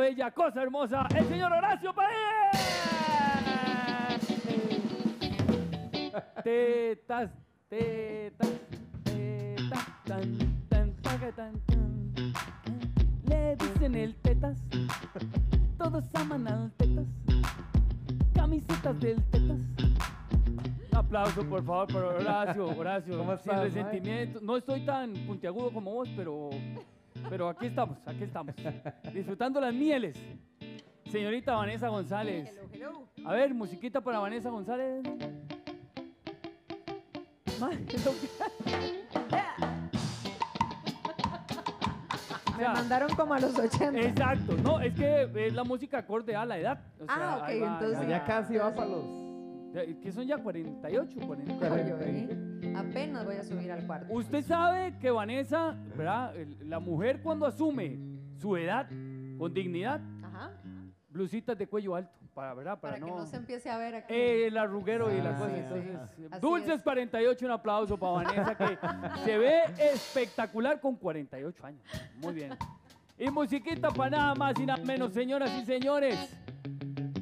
bella, cosa hermosa, el señor Horacio Paez. Tetas, tetas, tetas, tan, tan, taca, tan, tan. Le dicen el tetas, todos aman al tetas, camisetas del tetas. Un aplauso, por favor, por Horacio, Horacio. ¿Cómo sin estás, resentimiento. No estoy tan puntiagudo como vos, pero, pero aquí estamos, aquí estamos. Disfrutando las mieles. Señorita Vanessa González. Hello, hello. A ver, musiquita para Vanessa González. Me mandaron como a los 80. Exacto, no, es que es la música acorde a la edad. o sea, Ah, ok, va, entonces- Ya casi va para los. ¿Qué son ya? 48, 40. Ay, yo, ¿eh? Apenas voy a subir al cuarto. Usted sabe que Vanessa, ¿verdad? La mujer cuando asume su edad con dignidad, Ajá. blusitas de cuello alto, para, ¿verdad? Para, Para, que no se empiece a ver aquí. Eh, el arruguero y la Ah, cosa. sí, Entonces, sí. Así Dulces es. 48, un aplauso para Vanessa que se ve espectacular con 48 años. Muy bien. Y musiquita para nada más y nada menos, señoras y señores.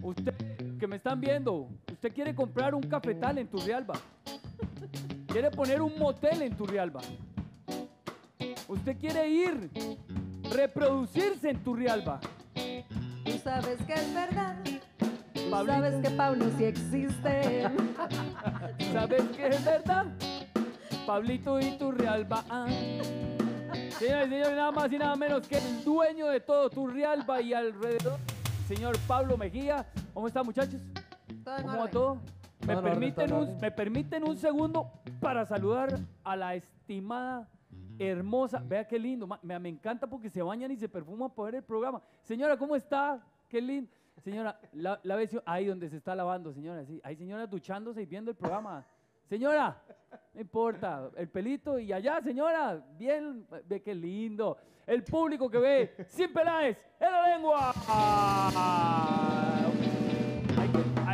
Usted que me están viendo, usted quiere comprar un cafetal en Turrialba. Quiere poner un motel en Turrialba. Usted quiere ir, reproducirse en Turrialba. Tú sabes que es verdad. Tú sabes que Pablo sí existe. ¿Sabes qué es verdad? Pablito y Turrialba. Ah. Señores y señores, nada más y nada menos que el dueño de todo Turrialba y alrededor, señor Pablo Mejía. ¿Cómo está, muchachos? Todo ¿Cómo va todo? ¿Me, orden, permiten un, orden. ¿Me permiten un segundo para saludar a la estimada, hermosa? Vea qué lindo. Me, me encanta porque se bañan y se perfuman para ver el programa. Señora, ¿cómo está? Qué lindo. Señora, la, la vez ahí donde se está lavando, señora. Sí. Hay señoras duchándose y viendo el programa. Señora, no importa, el pelito y allá, señora, bien, ve qué lindo. El público que ve, sin peláez, en la lengua.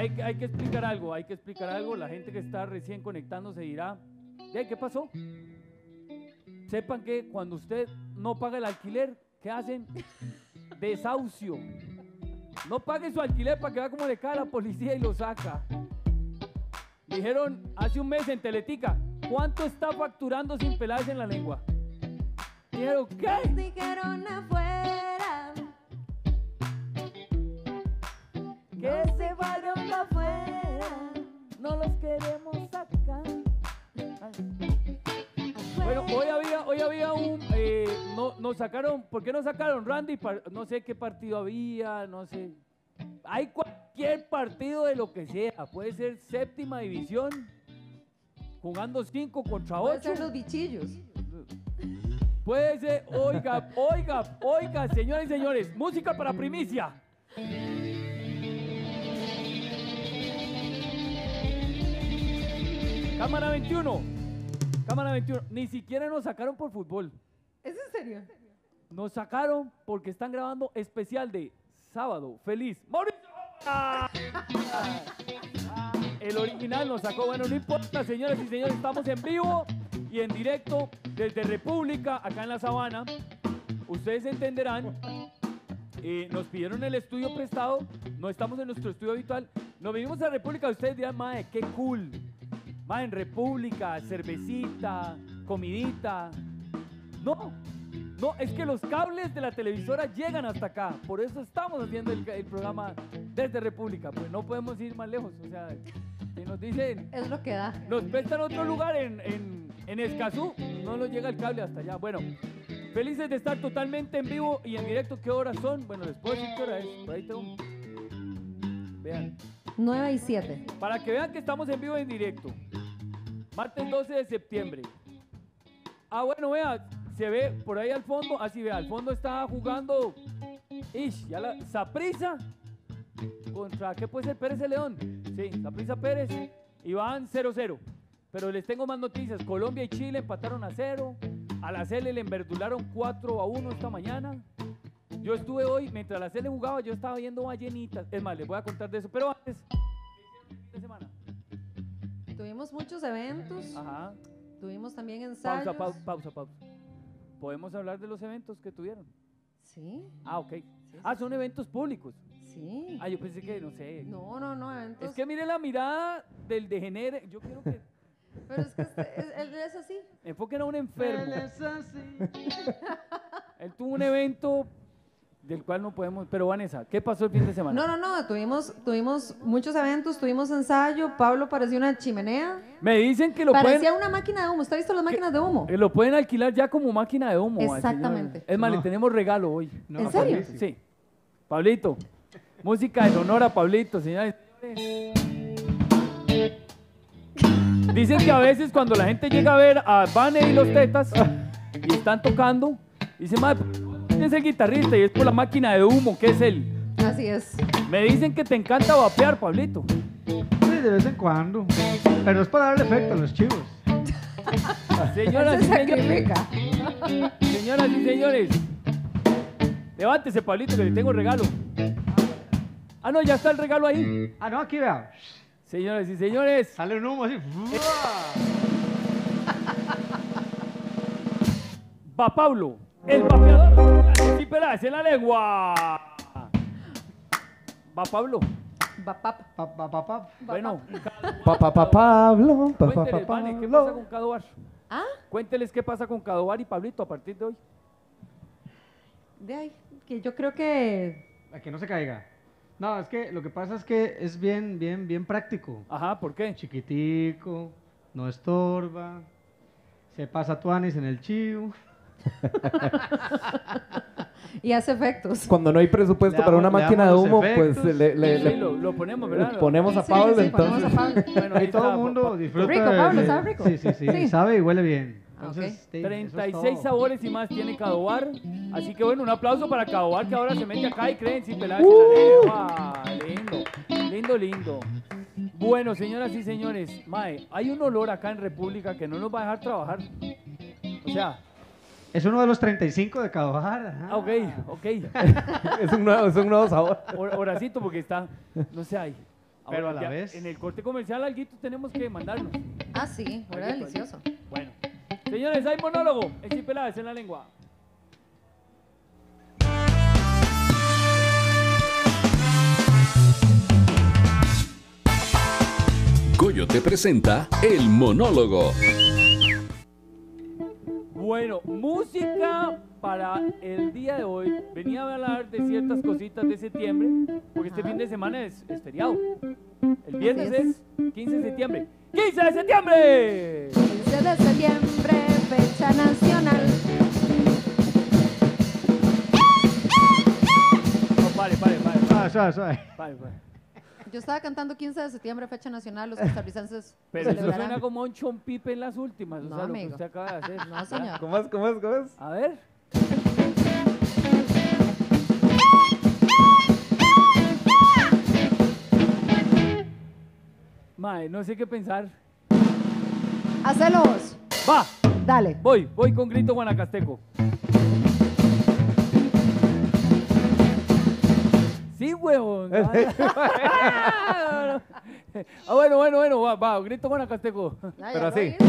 Hay que, hay explicar algo, hay que explicar algo. La gente que está recién conectándose dirá, "Eh, ¿qué pasó? Sepan que cuando usted no paga el alquiler, ¿qué hacen? Desahucio. No pague su alquiler para que vea cómo le cae la policía y lo saca. Dijeron hace un mes en Teletica, ¿cuánto está facturando sin pelarse en la lengua? Dijeron, ¿qué? Dijeron afuera. Que se vayan para afuera, no los queremos sacar. Bueno, hoy había, hoy había un, eh, no, nos sacaron, ¿por qué nos sacaron Randy? No sé qué partido había, no sé. Hay cualquier partido de lo que sea, puede ser séptima división, jugando cinco contra Puede ocho. ser los bichillos. Puede ser, oiga, oiga, oiga, señores y señores, música para primicia. Cámara 21. Cámara 21. Ni siquiera nos sacaron por fútbol. ¿Es en serio? Nos sacaron porque están grabando especial de sábado. Feliz. Mauricio. Ah. El original nos sacó. Bueno, no importa, señoras y señores. Estamos en vivo y en directo desde República, acá en la Sabana. Ustedes entenderán. eh, nos pidieron el estudio prestado. No estamos en nuestro estudio habitual. Nos vinimos a República. Ustedes dirán, madre, qué cool. Madre, en República, cervecita, comidita. No, no, es que los cables de la televisora llegan hasta acá. Por eso estamos haciendo el, el programa desde República. Pues no podemos ir más lejos. O sea, si nos dicen, Es lo que da. nos prestan otro lugar en, en, en Escazú, no nos llega el cable hasta allá. Bueno, felices de estar totalmente en vivo y en directo. ¿Qué horas son? Bueno, les puedo decir qué hora es. Por ahí tengo. Vean. 9 y 7. Para que vean que estamos en vivo y en directo. Martes 12 de septiembre. Ah, bueno, vea, se ve por ahí al fondo, así vea, al fondo está jugando. Ish, ya la. Saprisa contra, ¿qué puede ser? Pérez de León. Sí, Saprisa Pérez. Y van 0-0. Pero les tengo más noticias. Colombia y Chile empataron a 0. A la Cele le enverdularon 4 a 1 esta mañana. Yo estuve hoy, mientras la Cele jugaba, yo estaba viendo ballenitas. Es más, les voy a contar de eso. Pero antes, ¿qué hicieron el fin de semana? Tuvimos muchos eventos. Ajá. Tuvimos también ensayos. Pausa, pausa, pausa, pausa. ¿Podemos hablar de los eventos que tuvieron? Sí. Ah, ok. Ah, son eventos públicos. Sí. Ah, yo pensé que, no sé. No, no, no, eventos. Es que mire la mirada del degenere. Yo quiero que Pero es que este- es- él es así. enfoquen a un enfermo. Él es así. Él tuvo un evento del cual no podemos. Pero Vanessa, ¿qué pasó el fin de semana? No, no, no, tuvimos, tuvimos muchos eventos, tuvimos ensayo, Pablo parecía una chimenea. Me dicen que lo parecía pueden, una máquina de humo. ¿Usted ha visto las máquinas de humo? que lo pueden alquilar ya como máquina de humo. Exactamente. Es más, le tenemos regalo hoy. No, ¿En serio? Sí. Pablito. Música en honor a Pablito, señores. Dicen que a veces cuando la gente llega a ver a Vane y los Tetas y están tocando, dicen, madre, ¿quién es el guitarrista? Y es por la máquina de humo, que es él. Así es. Me dicen que te encanta vapear, Pablito. Sí, de vez en cuando. Pero es para darle efecto a los chivos. Señoras y se señores, señoras y señores, levántese, Pablito, que le tengo regalo. Ah, no, ya está el regalo ahí. Ah, no, aquí vea. Señoras y señores, Sale un humo así. va Pablo, el vapeador. Sí, pelas en la lengua. Va Pablo. Va, pap. Pa, pa, pa, pa. Bueno, Pa, pa, pa, Pablo, pa, pa, pa, cuénteles, Vane, ¿qué Pablo. pasa con Cadobar? Ah, Cuénteles qué pasa con Cadobar y Pablito a partir de hoy. de ahí. Que yo creo que. A que no se caiga. No, es que lo que pasa es que es bien, bien, bien práctico. Ajá, ¿por qué? Chiquitico, no estorba, se pasa tuanis en el chivo. Y hace efectos. Cuando no hay presupuesto Le para una damos- le máquina de damos humo, pues efectos. le, le- Sí, le- lo, lo ponemos, ¿verdad? le ponemos a Pablo, entonces. a Pablo. Bueno, ahí y todo está, el mundo disfruta. Rico, Pablo, ¿sabe rico? Sí, sí, sí, Sí. sabe y huele bien. Ah. Entonces, es 36 todo. sabores y más tiene Cadobar. Así que bueno, un aplauso para Cadobar que ahora se mete acá y creen sin pelar la lengua. Lindo, lindo, lindo. Bueno, señoras y señores, Mae, hay un olor acá en República que no nos va a dejar trabajar. O sea, Es uno de los 35 de Cadojar. ajá. ah, ok, ok. es, un nuevo, es un nuevo sabor. Hor- Horacito porque está, no sé, ahí. Pero a la ya vez- En el corte comercial, alguito tenemos que mandarnos. Ah, sí, era delicioso. alguito. Bueno, señores, hay monólogo. En sin peladas en la lengua. Goyo te presenta El Monólogo. Bueno, música para el día de hoy. Venía a hablar de ciertas cositas de septiembre, porque este fin de semana es, es feriado. El viernes es 15 de septiembre. ¡15 de septiembre! 15 de septiembre, fecha nacional. No, pare, pare, pare, Suave, suave, suave. pare, pare. Yo estaba cantando 15 de septiembre, fecha nacional, los costarricenses Pero eso suena como un chompipe en las últimas, o No, sea, lo que usted acaba de hacer. No, señor. ¿Cómo es? ¿Cómo es? ¿Cómo es? A ver. Mae, no sé qué pensar. Hacelo vos. Va, Dale. voy, voy con grito guanacasteco. Sí, huevón. ah, bueno, bueno, bueno, va, va, grito guanacasteco. Ya, ya Pero lo así. ya.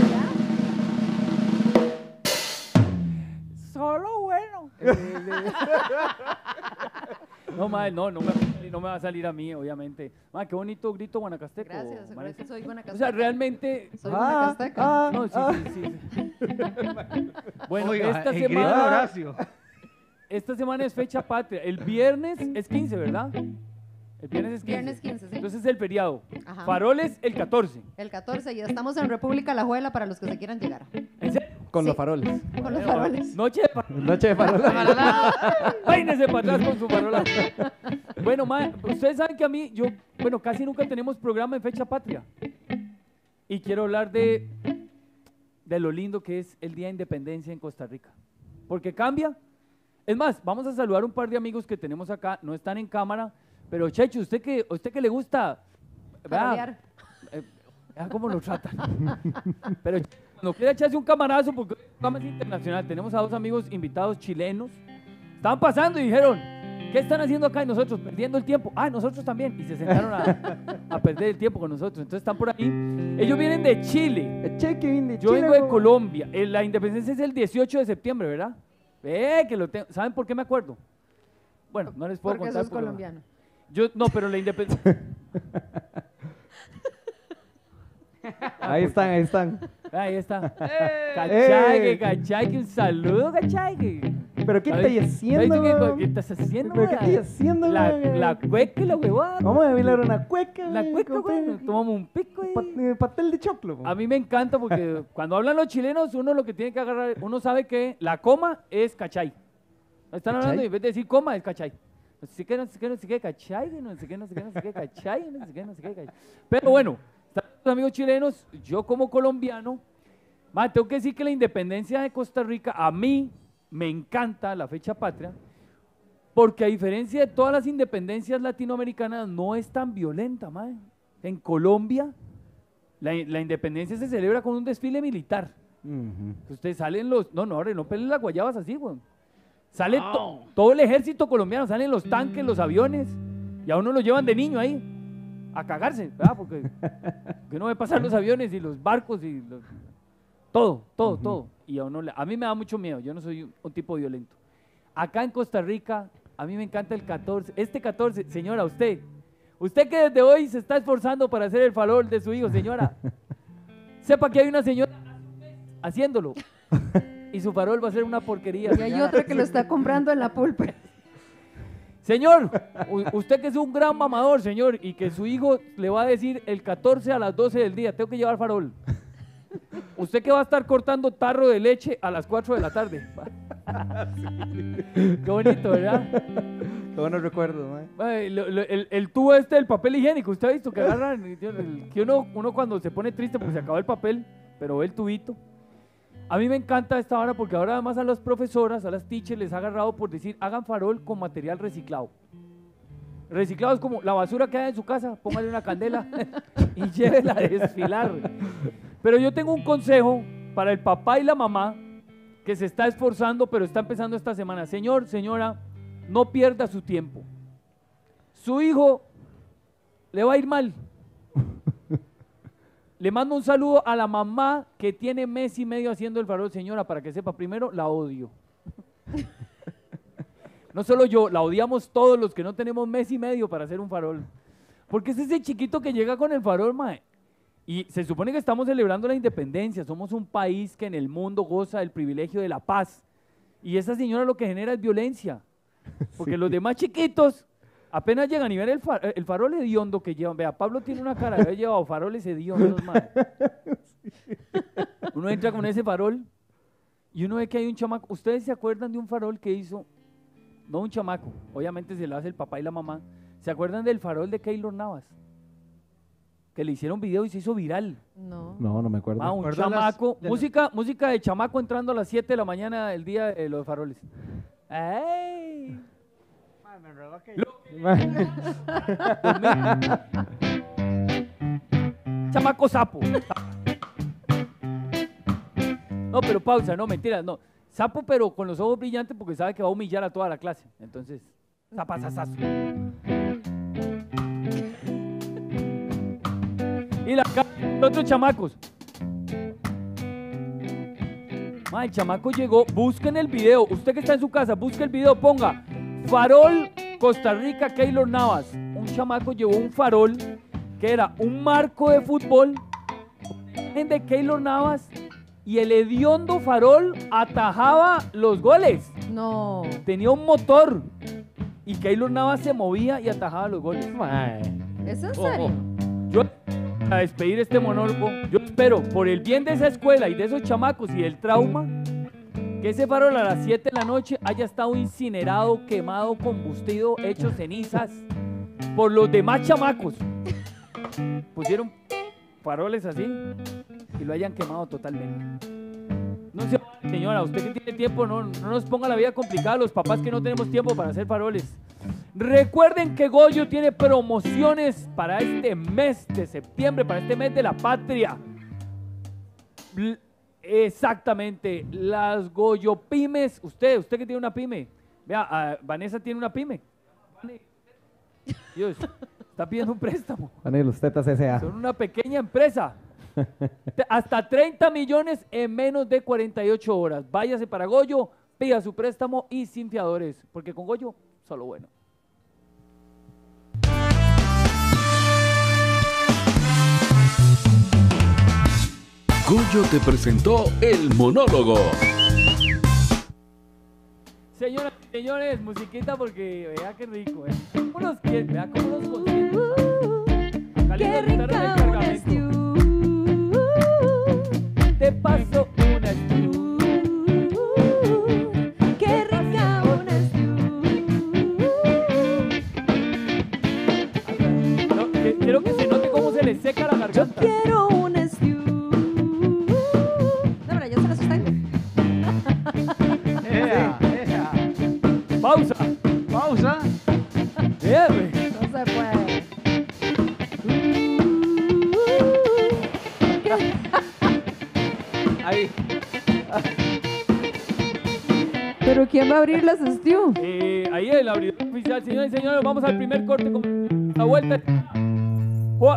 Solo bueno. no, madre, no, no me, no me va a salir a mí, obviamente. Madre, qué bonito grito guanacasteco. Gracias, Vanessa. gracias, soy O guanacasteca. sea, realmente... Soy Ah, guanacasteca. ah, No, sí, ah. sí, sí, sí. Bueno, Oiga, esta de semana, Horacio. Esta semana es fecha patria. El viernes es 15, ¿verdad? El viernes es 15. Viernes 15, sí. Entonces es el feriado. Ajá. Faroles el 14. El 14 y estamos en República La Juela para los que se quieran llegar. ¿En serio? Con Sí. los faroles. Con los faroles. Noche de faroles. Noche de faroles. Peínese para atrás con su farola. bueno, ma, ustedes saben que a mí, yo, bueno, casi nunca tenemos programa en fecha patria. Y quiero hablar de, de lo lindo que es el Día de Independencia en Costa Rica. Porque cambia. Es más, vamos a saludar un par de amigos que tenemos acá, no están en cámara, pero Checho, usted que, usted que le gusta, vea, eh, vea cómo lo tratan. Pero cuando quiera echarse un camarazo, porque es un programa es internacional, tenemos a dos amigos invitados chilenos. Estaban pasando y dijeron, ¿qué están haciendo acá? Y nosotros, perdiendo el tiempo. Ah, nosotros también. Y se sentaron a, a perder el tiempo con nosotros. Entonces están por ahí. Ellos vienen de Chile. Yo vengo de Colombia. Eh, La independencia es el 18 de septiembre, ¿verdad? Ve que lo tengo. ¿Saben por qué me acuerdo? Bueno, no les puedo Porque contar. sos porque- colombiano. Yo, no, pero la independencia. Ahí están, ahí están. Ahí está. ¡Eh! cachaigue, un saludo, cachaigue. ¿Pero qué ¿Sabes- estás haciendo, ¿sabes tú qué, estás haciendo, ¿Pero qué estás haciendo, La, weón? la cueca y la huevada. Vamos a bailar una cueca. La cueca. Tomamos un pico. Pa- eh, pastel de choclo. A mí me encanta porque cuando hablan los chilenos, uno lo que tiene que agarrar, uno sabe que la coma es cachay. Están hablando y en vez de decir coma es cachay. No sé qué, no sé qué, no sé qué, cachay, no sé qué, no sé qué, no sé qué, cachay, no sé qué, no sé qué, cachay. Pero bueno, están los amigos chilenos, yo como colombiano, ma, tengo que decir que la independencia de Costa Rica, a mí me encanta la fecha patria, porque a diferencia de todas las independencias latinoamericanas, no es tan violenta, madre. En Colombia, la, la independencia se celebra con un desfile militar. Ustedes salen los. No, no, no peleen las guayabas así, güey. Sale to- todo el ejército colombiano, salen los tanques, los aviones, y a uno lo llevan de niño ahí a cagarse, ¿verdad? Porque, porque no ve pasar los aviones y los barcos y los- todo, todo, todo. Y a uno le- a mí me da mucho miedo, yo no soy un, un tipo violento. Acá en Costa Rica, a mí me encanta el 14, este 14, señora, usted, usted que desde hoy se está esforzando para hacer el farol de su hijo, señora, sepa que hay una señora haciéndolo. Y su farol va a ser una porquería. Y hay señora. otra que lo está comprando en la pulpa. Señor, usted que es un gran mamador, señor, y que su hijo le va a decir el 14 a las 12 del día, tengo que llevar farol. Usted que va a estar cortando tarro de leche a las 4 de la tarde. Qué bonito, ¿verdad? Qué buenos recuerdos, el, el tubo este del papel higiénico, usted ha visto que agarran, que uno, uno cuando se pone triste porque se acabó el papel, pero ve el tubito. A mí me encanta esta hora porque ahora además a las profesoras, a las teachers les ha agarrado por decir, hagan farol con material reciclado. Reciclado es como la basura que hay en su casa, póngale una candela y llévela a desfilar. Pero yo tengo un consejo para el papá y la mamá que se está esforzando, pero está empezando esta semana. Señor, señora, no pierda su tiempo. Su hijo le va a ir mal. Le mando un saludo a la mamá que tiene mes y medio haciendo el farol, señora, para que sepa, primero, la odio. No solo yo, la odiamos todos los que no tenemos mes y medio para hacer un farol. Porque es ese chiquito que llega con el farol, mae. Y se supone que estamos celebrando la independencia. Somos un país que en el mundo goza del privilegio de la paz. Y esa señora lo que genera es violencia. Porque los demás chiquitos apenas llegan y ven el, fa- el farol hediondo que llevan. Vea, Pablo tiene una cara de haber llevado faroles hediondos. Uno entra con ese farol y uno ve que hay un chamaco. ¿Ustedes se acuerdan de un farol que hizo? No un chamaco, obviamente se lo hace el papá y la mamá. ¿Se acuerdan del farol de Keylor Navas? Que le hicieron video y se hizo viral. No. No, no me acuerdo. Ah, un acuerdo chamaco. las- música, música de chamaco entrando a las 7 de la mañana el día de los faroles. ¡Ey! Chamaco sapo. No, pero pausa, no, mentira, no. Sapo, pero con los ojos brillantes porque sabe que va a humillar a toda la clase. Entonces, zapazazazo. Y la los otros chamacos. Ma, el chamaco llegó, busquen el video. Usted que está en su casa, busque el video, ponga Farol Costa Rica Keylor Navas. Un chamaco llevó un farol que era un marco de fútbol de Keylor Navas y el hediondo farol atajaba los goles. No. Tenía un motor y Keylor Navas se movía y atajaba los goles. ¿Es en serio? yo a despedir este monólogo, yo espero por el bien de esa escuela y de esos chamacos y del trauma que ese farol a las 7 de la noche haya estado incinerado, quemado, combustido, hecho cenizas por los demás chamacos. Pusieron faroles así y lo hayan quemado totalmente. No se señora, usted que tiene tiempo, no, no nos ponga la vida complicada, los papás que no tenemos tiempo para hacer faroles. Recuerden que Goyo tiene promociones para este mes de septiembre, para este mes de la patria. Exactamente, las Goyo Pymes. Usted, usted que tiene una pyme. Vea, ah, Vanessa tiene una pyme. Dios, está pidiendo un préstamo. Son una pequeña empresa. Hasta 30 millones en menos de 48 horas. Váyase para Goyo, pida su préstamo y sin fiadores. Porque con Goyo solo bueno. Goyo te presentó el monólogo. Señoras y señores, musiquita porque vea qué rico, ¿eh? ¿Cómo los? Vea cómo los consiente. Acá Qué les quitaron el rica una cargamento. stew. Te paso una stew. Qué rica una stew. No, que- quiero que se note cómo se le seca la Yo garganta. quiero Pero ¿quién va a abrir las stew? Eh, ahí el abridor oficial, señores y señores, vamos al primer corte con la vuelta.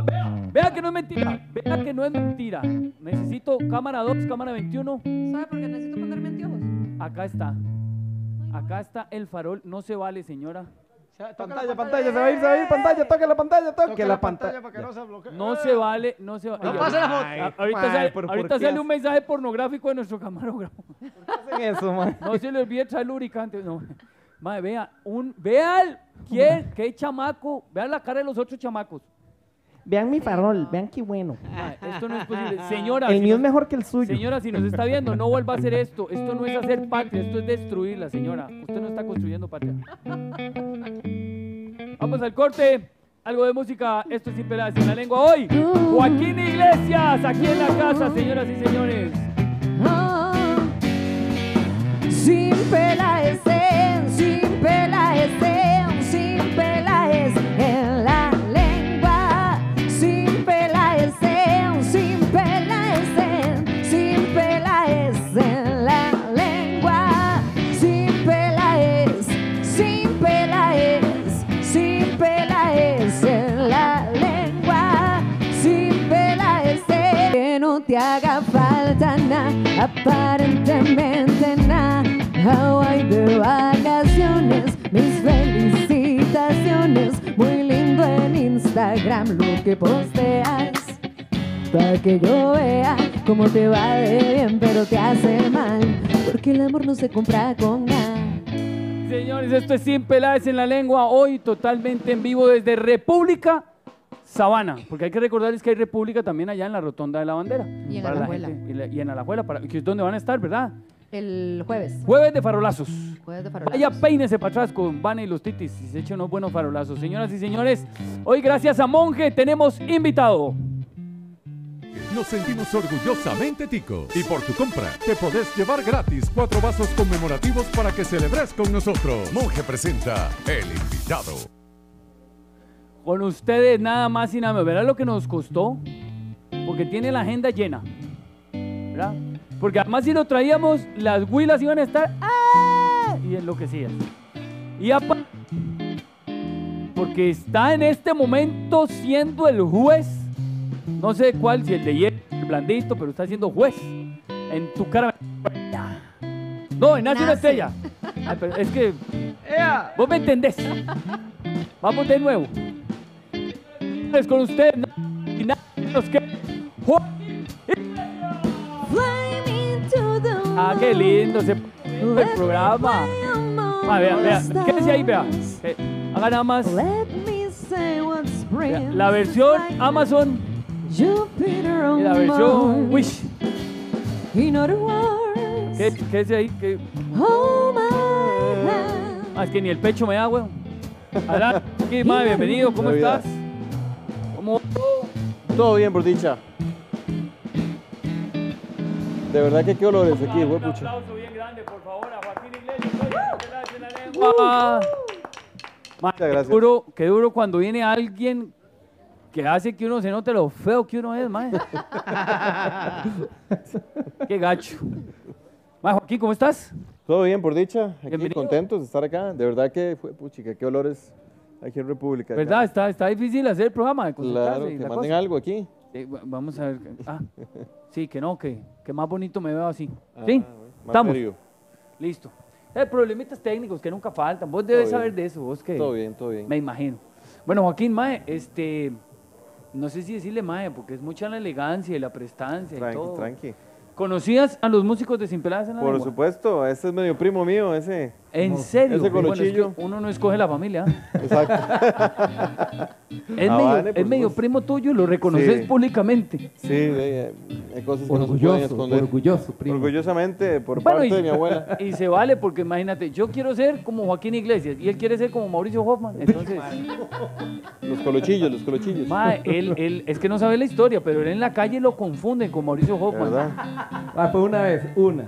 Vea, vea que no es mentira, vea que no es mentira. Necesito cámara 2, cámara 21. ¿Sabe por qué necesito ponerme anteojos? Acá está. Acá está el farol, no se vale, señora. Pantalla, pantalla, se va a ir, se va a ir, pantalla, toque la pantalla, toque, Toque la pantalla. para que no se bloquee. No se vale, no se vale. No Ay, pase la foto. ay, Ahorita, Ay, sale, ¿por ahorita qué un mensaje pornográfico de nuestro camarógrafo. hacen eso, man? No se le olvide traer lubricante. No. Madre, vea, un, vea el, quién, qué chamaco, vean la cara de los otros chamacos. Vean mi farol, vean qué bueno. Madre, esto no es posible. Señora, El si mío es mejor que el suyo. señora, si nos está viendo, no vuelva a hacer esto. Esto no es hacer patria, esto es destruirla, señora. Usted no está construyendo patria. Vamos al corte. Algo de música. Esto es sin pelas en la lengua hoy. Joaquín Iglesias, aquí en la casa, señoras y señores. Ah, sin pelaes, en, sin pelaes, aparentemente nada. Hawaii de vacaciones, mis felicitaciones. Muy lindo en Instagram lo que posteas. Para que yo vea cómo te va de bien, pero te hace mal. Porque el amor no se compra con nada. Señores, esto es Sin Peláez en la Lengua, hoy totalmente en vivo desde República Sabana, porque hay que recordarles que hay República también allá en la Rotonda de la Bandera. Y en Para la Alajuela. gente, y, la- y en Alajuela, para, que es donde van a estar, ¿verdad? El jueves. Jueves de farolazos. Jueves de farolazos. Vaya, peínese para atrás con Vane y los titis y se echen unos buenos farolazos. Señoras y señores, hoy gracias a Monje tenemos invitado. Nos sentimos orgullosamente ticos. Y por tu compra, te podés llevar gratis cuatro vasos conmemorativos para que celebres con nosotros. Monje presenta El Invitado. Con ustedes nada más y nada menos. ¿Verdad lo que nos costó? Porque tiene la agenda llena. ¿Verdad? Porque además si lo traíamos, las huilas iban a estar ¡ah! y enloquecidas. Y aparte, porque está en este momento siendo el juez, no sé cuál, si el de ayer, el blandito, pero está siendo juez. En tu cara. No, en Nace una estrella. Ay, pero es que ¡Ea! Vos me entendés. Vamos de nuevo. Es con usted, y nada menos que Joaquín. Ah, qué lindo se el programa. Ah, vea, vea, quédese ahí, vea. Eh, Haga nada más. Let me say what spring vea, La versión Amazon y la versión Mars. Wish. ¿Qué, quédese ahí? Hand. ah, es que ni el pecho me da, weón. Adelante, aquí, madre, bienvenido. ¿Cómo Navidad. estás? ¿Cómo? Todo bien, por dicha. De verdad que qué olores aquí, Un huepucha. aplauso bien grande, por favor, a Joaquín Iglesias. La lengua. Muchas gracias. Qué duro, qué duro cuando viene alguien que hace que uno se note lo feo que uno es, mae. qué gacho. Ma, Joaquín, ¿cómo estás? Todo bien, por dicha. Aquí Bienvenido. contentos de estar acá. De verdad que fue, puchica, qué olores aquí en República. ¿Verdad? Está, está difícil hacer el programa de Claro, y que manden cosa. algo aquí. Eh, va- vamos a ver. Ah, sí, que no, que, que más bonito me veo así. Ah, ¿Sí? más Estamos. Listo. Eh, problemitas técnicos que nunca faltan. Vos debes saber de eso, vos que... Todo bien, todo bien. Me imagino. Bueno, Joaquín, Mae, este... No sé si decirle Mae, porque es mucha la elegancia y la prestancia y Tranqui, todo. tranqui. ¿Conocías a los músicos de Sin Peladas en la Por Lengua? supuesto, ese es medio primo mío, ese. ¿En serio? Ese Bueno, es que uno no escoge la familia. Exacto. Es, medio, vale, por es medio supuesto. primo tuyo, lo reconoces Sí. públicamente. Sí, eh, hay cosas que no se pueden Orgulloso, esconder. orgulloso, primo. Orgullosamente, por Bueno, parte y- de mi abuela. Y se vale porque imagínate, yo quiero ser como Joaquín Iglesias y él quiere ser como Mauricio Hoffman. Entonces, Los colochillos, los colochillos. mae, él, él, es que no sabe la historia, pero él en la calle lo confunden con Mauricio Hoffman. ¿Verdad? Ah, fue una vez, una.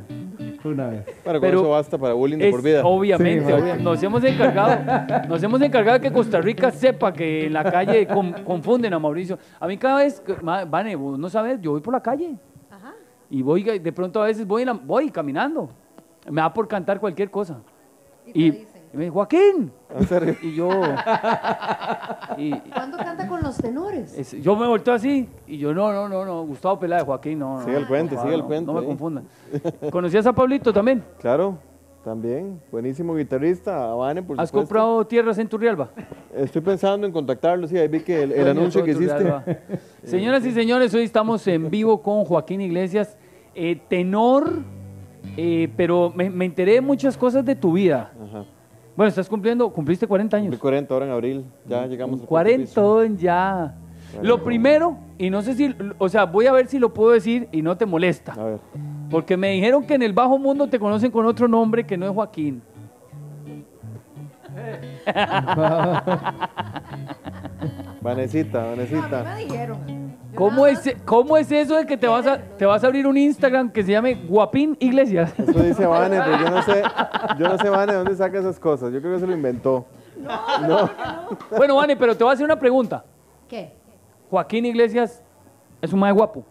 Una vez. Bueno, con Pero eso basta para bullying de Es- por vida. Obviamente, Sí, obvia- nos hemos encargado, nos hemos encargado de que Costa Rica sepa que en la calle con- confunden a Mauricio. A mí cada vez, Vane, vos no sabes, yo voy por la calle Ajá. y voy, de pronto a veces voy, la- voy caminando, me da por cantar cualquier cosa Y y, y me dice Joaquín En serio. y yo y, ¿cuándo canta con los tenores? es- yo me volteo así y yo no, no, no, no, Gustavo Peláez, Joaquín, no, no. Sigue el cuente, no, sigue el no, cuente, No me confundan. ¿Conocías a Pablito también? Claro, también. Buenísimo guitarrista. Avane, por ¿Has supuesto. comprado tierras en Turrialba? Estoy pensando en contactarlo, sí, ahí vi que el, el Coño, anuncio que hiciste. Turrialba. Señoras y señores, hoy estamos en vivo con Joaquín Iglesias, eh, tenor, eh, pero me, me enteré de muchas cosas de tu vida. Ajá. Bueno, estás cumpliendo, cumpliste 40 Cumplí años. 40 ahora en abril. Ya llegamos al cuarto 40 piso. ya. Lo primero, y no sé si, o sea, voy a ver si lo puedo decir y no te molesta. A ver. Porque me dijeron que en el bajo mundo te conocen con otro nombre que no es Joaquín. Vanesita, No, Vanesita. me dijeron. Yo ¿Cómo es, ¿Cómo es eso de que te vas, a, te vas a abrir un Instagram que se llame Guapín Iglesias? Eso dice Vane, pero yo no sé, yo no sé Vane de dónde saca esas cosas. Yo creo que se lo inventó. Bueno, Vane, pero te voy a hacer una pregunta. ¿Qué? Joaquín Iglesias es un más guapo.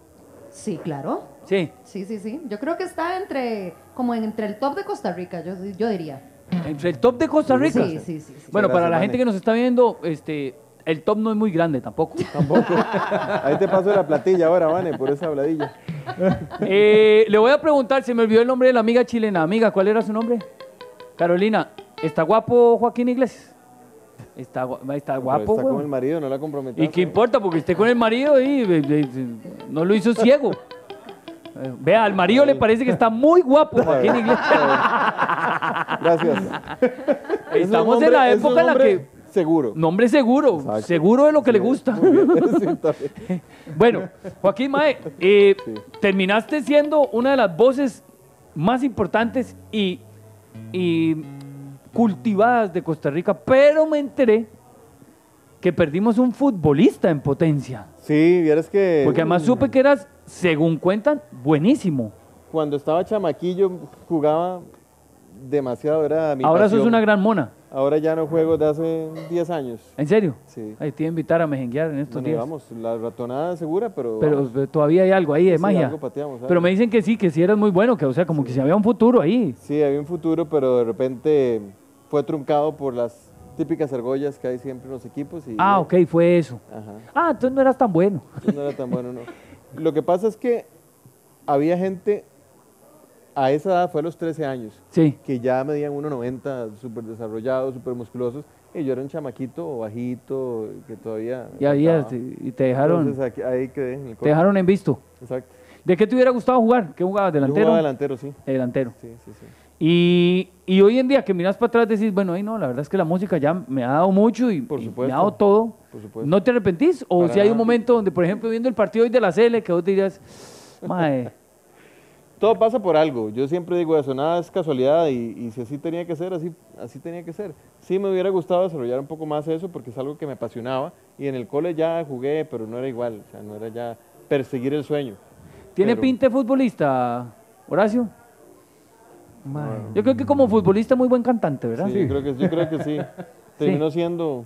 Sí, claro. Sí. Sí, sí, sí. Yo creo que está entre, como en- entre el top de Costa Rica, yo, yo diría. Entre el top de Costa Rica. Sí, sí, sí. sí. Bueno, para la gente que nos está viendo, este, el top no es muy grande tampoco. Tampoco. Ahí te paso la platilla ahora, Vane, por esa habladilla. Eh, le voy a preguntar, se me olvidó el nombre de la amiga chilena. Amiga, ¿cuál era su nombre? Carolina, ¿está guapo Joaquín Iglesias? Está, está Pero guapo, Está con güey. el marido, no la comprometió. ¿Y qué importa? Porque esté con el marido y eh, eh, no lo hizo ciego. Vea, al marido le parece que está muy guapo Joaquín Iglesias. Gracias. Estamos en la época en la que... Seguro. Nombre seguro, Exacto. seguro de lo que le gusta. Sí. Bueno, Joaquín Mae, eh, Sí. terminaste siendo una de las voces más importantes y, y cultivadas de Costa Rica, pero me enteré que perdimos un futbolista en potencia. Sí, vieras que. Porque además supe que eras, según cuentan, buenísimo. Cuando estaba chamaquillo jugaba demasiado, era mi Ahora sos pasión. una gran mona. Ahora ya no juego de hace 10 años. ¿En serio? Sí. Ahí te a invitar a mejenguear en estos Bueno, días. vamos, la ratonada segura, pero. Pero vamos. todavía hay algo ahí de Sí, magia. algo pateamos, Pero me dicen que sí, que sí eras muy bueno, que o sea, como que si había un futuro ahí. Sí, había un futuro, pero de repente fue truncado por las típicas argollas que hay siempre en los equipos. Y, Ah, ok, fue eso. Ajá. Ah, entonces no eras tan bueno. Entonces no era tan bueno, no. Lo que pasa es que había gente, a esa edad, fue a los 13 años, Sí. que ya medían 1,90, súper desarrollados, súper musculosos, y yo era un chamaquito bajito, que todavía... Y, había, faltaba. y te dejaron, Entonces aquí- ahí quedé en el te dejaron en visto. Exacto. ¿De qué te hubiera gustado jugar? ¿Qué jugabas? Yo ¿Delantero? jugaba delantero, sí. Delantero. Sí, sí, sí. Y, y hoy en día que miras para atrás decís, bueno, ahí no, la verdad es que la música ya me ha dado mucho y, Por y me ha dado todo. Por supuesto. ¿No te arrepentís? ¿O Para si hay un momento donde, por ejemplo, viendo el partido hoy de la CL, que vos dirías, mae, Todo pasa por algo. Yo siempre digo eso, nada es casualidad y, y si así tenía que ser, así, así tenía que ser. Sí me hubiera gustado desarrollar un poco más eso porque es algo que me apasionaba y en el cole ya jugué, pero no era igual, o sea, no era ya perseguir el sueño. ¿tiene Pero- pinta de futbolista, Horacio? Yo creo que como futbolista muy buen cantante, ¿verdad? Sí, Yo, creo que, yo creo que sí. Terminó siendo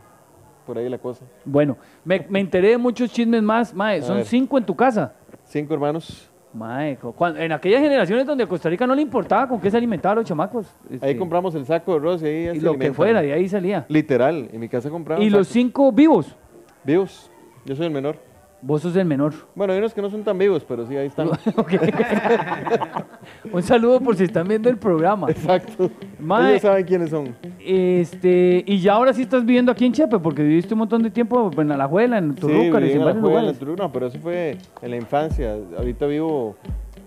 por ahí la cosa. Bueno, me, me enteré de muchos chismes más. Mae, son ver. cinco en tu casa. Cinco hermanos. Mae, cuan- en aquellas generaciones donde a Costa Rica no le importaba con qué se alimentaban los chamacos. Ahí este, compramos el saco de arroz y ahí y lo que alimentan. fuera, de ahí salía. Literal, en mi casa compramos Y los cinco vivos. vivos. Yo soy el menor. Vos sos el menor. Bueno, hay unos que no son tan vivos, pero sí, ahí están. Un saludo por si están viendo el programa. Exacto. Mae, Ellos saben quiénes son. Este, y ya ahora sí estás viviendo aquí en Chepe, porque viviste un montón de tiempo en Alajuela, en Sí, Turúcar, viví en en varios en lugares. Turú- no, pero eso fue en la infancia. Ahorita vivo